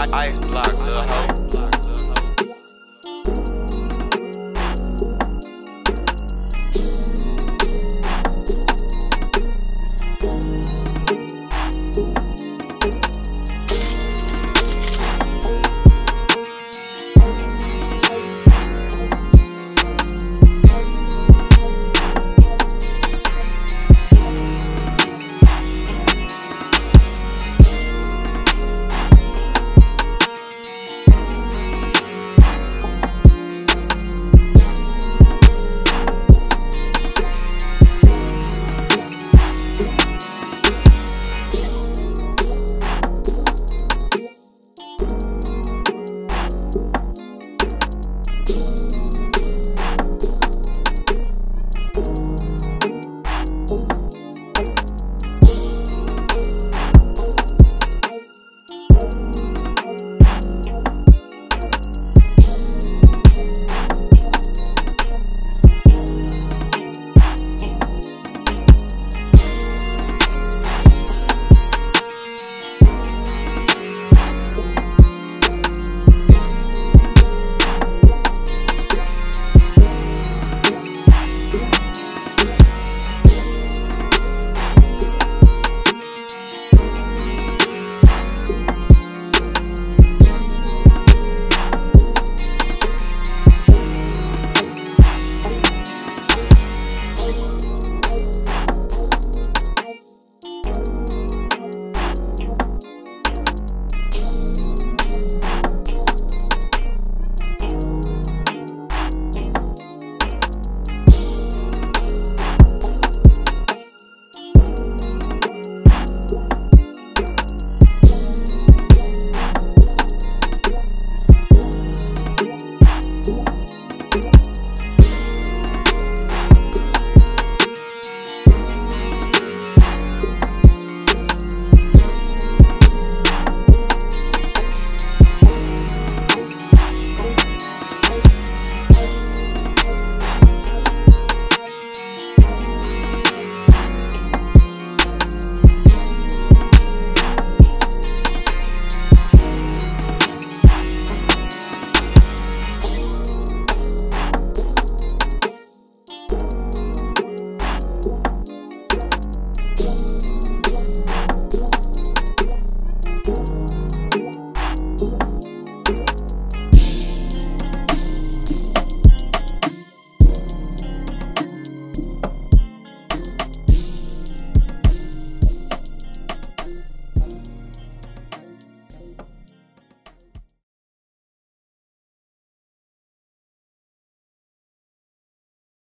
Ice block, little hoe.